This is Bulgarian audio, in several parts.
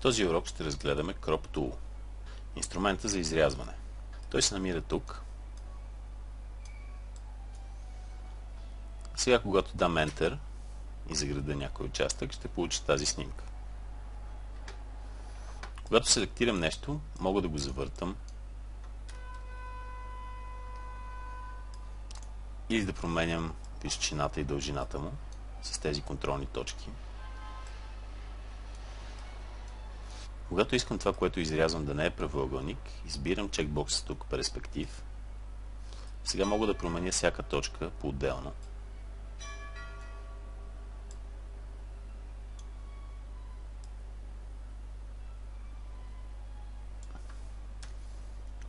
Този урок ще разгледаме Crop Tool, инструмента за изрязване. Той се намира тук. Сега, когато дам Enter и заграда някой участък, ще получа тази снимка. Когато селектирам нещо, мога да го завъртам или да променям височината и дължината му с тези контролни точки. Когато искам това, което изрязвам да не е правоъгълник, избирам чекбокса тук перспектив. Сега мога да променя всяка точка по-отделно.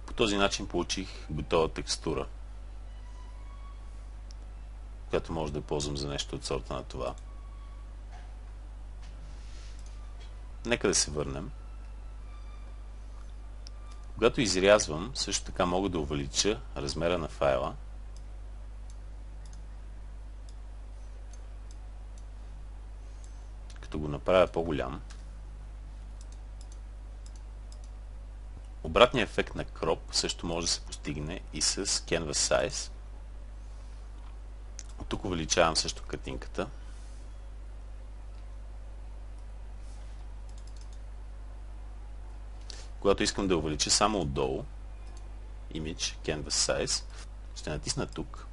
По този начин получих готова текстура, която може да ползвам за нещо от сорта на това. Нека да се върнем. Когато изрязвам, също така мога да увелича размера на файла. Като го направя по-голям. Обратният ефект на Crop също може да се постигне и с Canvas Size. От тук увеличавам също картинката. Когато искам да увелича само отдолу, Image, Canvas Size, ще натисна тук